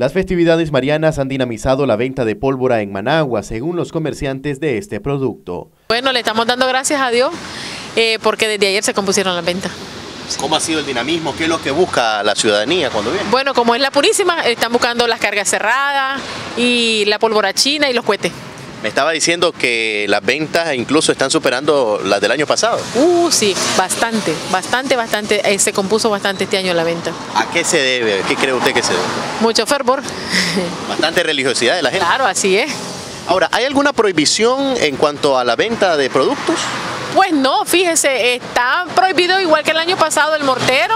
Las festividades marianas han dinamizado la venta de pólvora en Managua, según los comerciantes de este producto. Bueno, le estamos dando gracias a Dios eh, porque desde ayer se compusieron las ventas. ¿Cómo ha sido el dinamismo? ¿Qué es lo que busca la ciudadanía cuando viene? Bueno, como es la Purísima, están buscando las cargas cerradas y la pólvora china y los cohetes. Me estaba diciendo que las ventas incluso están superando las del año pasado. Uh, sí, bastante, bastante, bastante. Eh, se compuso bastante este año la venta. ¿A qué se debe? ¿Qué cree usted que se debe? Mucho fervor. Bastante religiosidad de la gente. Claro, así es. Ahora, ¿hay alguna prohibición en cuanto a la venta de productos? Pues no, fíjese, está prohibido igual que el año pasado el mortero,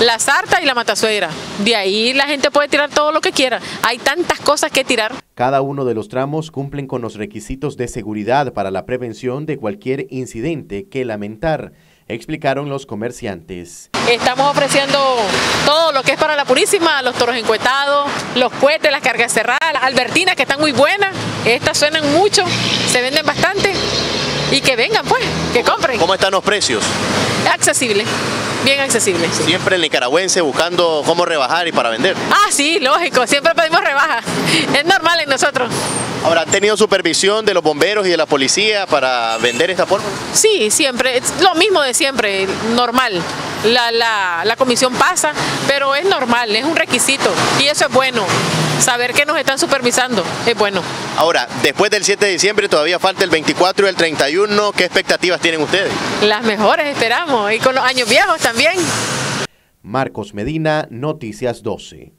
la sarta y la matasuegra. De ahí la gente puede tirar todo lo que quiera. Hay tantas cosas que tirar. Cada uno de los tramos cumplen con los requisitos de seguridad para la prevención de cualquier incidente que lamentar, explicaron los comerciantes. Estamos ofreciendo todo lo que es para la Purísima, los toros encuetados, los cohetes, las cargas cerradas, las albertinas que están muy buenas. Estas suenan mucho, se venden bastante y que vengan pues, que compren. ¿Cómo están los precios? Accesible, bien accesible. Siempre el nicaragüense buscando cómo rebajar y para vender. Ah, sí, lógico, siempre pedimos rebaja. Es normal en nosotros. Ahora, ¿han tenido supervisión de los bomberos y de la policía para vender esta pólvora? Sí, siempre, es lo mismo de siempre, normal. La, la, la comisión pasa, pero es normal, es un requisito y eso es bueno. Saber que nos están supervisando es bueno. Ahora, después del 7 de diciembre todavía falta el 24 y el 31, ¿qué expectativas tienen ustedes? Las mejores esperamos y con los años viejos también. Marcos Medina, Noticias 12.